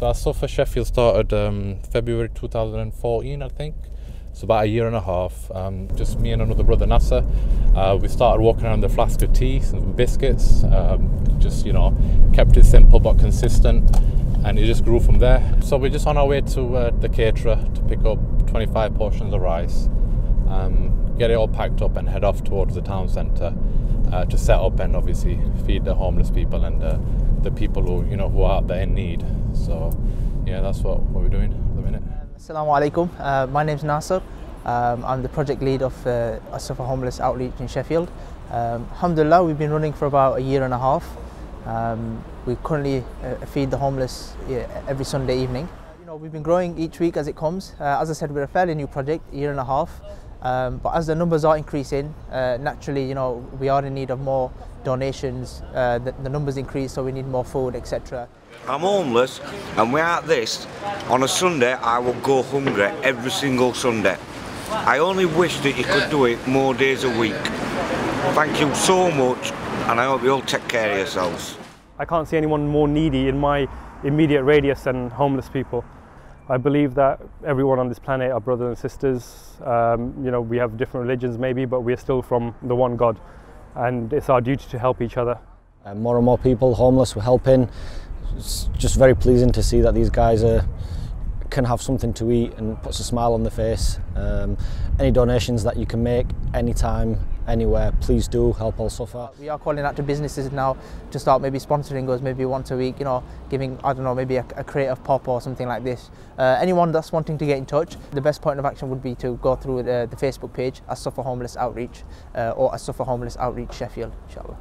So our Suffa Sheffield started um, February 2014, I think. So about a year and a half. Um, just me and another brother, Nasser. Uh, we started walking around the flask of tea, some biscuits. Um, just you know, kept it simple but consistent, and it just grew from there. So we're just on our way to uh, the caterer to pick up 25 portions of rice, get it all packed up, and head off towards the town centre uh, to set up and obviously feed the homeless people and uh, the people who you know who are out there in need. So yeah, that's what, what we're doing at the minute. Assalamu alaikum. Uh, my name's Nasser. Um, I'm the project lead of uh, As-Suffa Homeless Outreach in Sheffield. Um, alhamdulillah, we've been running for about a year and a half. Um, we currently uh, feed the homeless every Sunday evening. You know, we've been growing each week as it comes. Uh, as I said, we're a fairly new project, a year and a half. Um, but as the numbers are increasing, uh, naturally, you know, we are in need of more donations. Uh, the, the numbers increase, so we need more food, etc. I'm homeless, and without this, on a Sunday, I will go hungry every single Sunday. I only wish that you could do it more days a week. Thank you so much, and I hope you all take care of yourselves. I can't see anyone more needy in my immediate radius than homeless people. I believe that everyone on this planet are brothers and sisters. Um, you know, we have different religions maybe, but we're still from the one God. And it's our duty to help each other. Uh, more and more people homeless we're helping. It's just very pleasing to see that these guys are can have something to eat and puts a smile on their face. Um, any donations that you can make anytime, anywhere, please do help us Suffa. We are calling out to businesses now to start maybe sponsoring us maybe once a week, you know, giving, I don't know, maybe a, a crate of pop or something like this. Uh, anyone that's wanting to get in touch, the best point of action would be to go through uh, the Facebook page, As Suffa Homeless Outreach uh, or As Suffa Homeless Outreach Sheffield, inshallah.